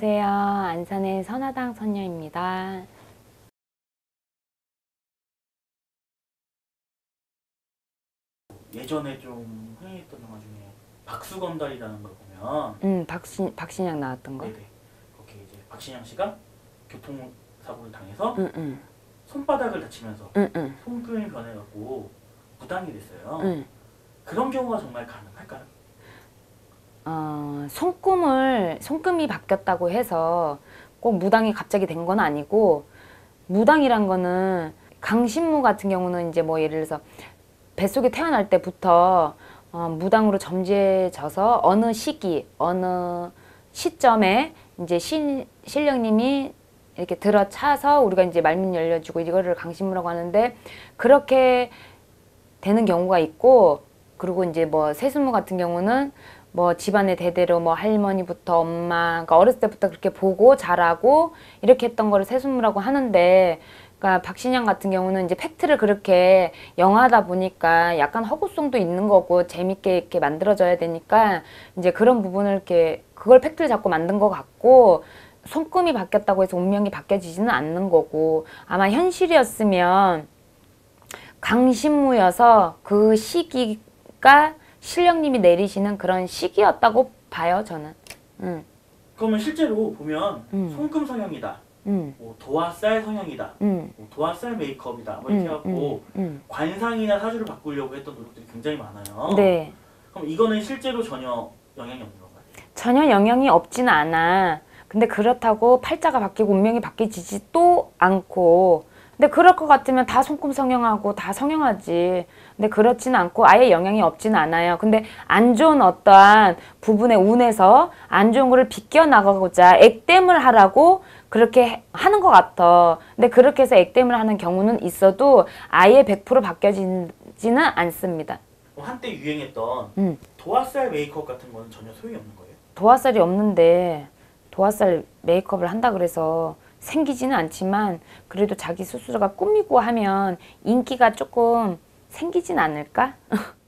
안산의 선화당 선녀입니다. 예전에 좀 흥행했던 영화 중에 박수건달이라는 걸 보면 음, 박신, 박신양 나왔던 거. 네네 거기 이제 박신양 씨가 교통사고를 당해서 응, 응, 손바닥을 다치면서 응, 응, 손금이 변해갖고 무당이 됐어요. 응. 그런 경우가 정말 가능할까요? 어, 손금을, 손금이 바뀌었다고 해서 꼭 무당이 갑자기 된 건 아니고, 무당이란 거는 강신무 같은 경우는 이제 뭐 예를 들어서 뱃속에 태어날 때부터 어, 무당으로 점지해져서 어느 시기, 어느 시점에 이제 신, 신령님이 이렇게 들어차서 우리가 이제 말문 열려주고 이거를 강신무라고 하는데 그렇게 되는 경우가 있고 그리고 이제 뭐 세수무 같은 경우는 뭐 집안의 대대로 뭐 할머니부터 엄마 그러니까 어렸을 때부터 그렇게 보고 자라고 이렇게 했던 거를 세수무라고 하는데 그러니까 박신양 같은 경우는 이제 팩트를 그렇게 영화다 보니까 약간 허구성도 있는 거고 재밌게 이렇게 만들어져야 되니까 이제 그런 부분을 이렇게 그걸 팩트를 잡고 만든 것 같고 손금이 바뀌었다고 해서 운명이 바뀌어지지는 않는 거고 아마 현실이었으면 강신무여서 그 시기가 신령님이 내리시는 그런 시기였다고 봐요 저는. 응, 그러면 실제로 보면 음. 손금 성형이다, 응, 뭐 도화살 성형이다, 응, 뭐 도화살 메이크업이다 뭐 이렇게 응, 관상이나 사주를 바꾸려고 했던 노력들이 굉장히 많아요. 응. 네. 그럼 이거는 실제로 전혀 영향이 없는 건가요? 전혀 영향이 없지는 않아. 근데 그렇다고 팔자가 바뀌고 운명이 바뀌지도 않고. 근데 그럴 것 같으면 다 손금 성형하고 다 성형하지. 근데 그렇지는 않고 아예 영향이 없지는 않아요. 근데 안 좋은 어떠한 부분의 운에서 안 좋은 거를 비껴나가고자 액땜을 하라고 그렇게 하는 것 같아. 근데 그렇게 해서 액땜을 하는 경우는 있어도 아예 100% 바뀌어지지는 않습니다. 뭐 한때 유행했던 음. 도화살 메이크업 같은 거는 전혀 소용이 없는 거예요? 도화살이 없는데 도화살 메이크업을 한다 그래서 생기지는 않지만 그래도 자기 스스로가 꾸미고 하면 인기가 조금 생기진 않을까?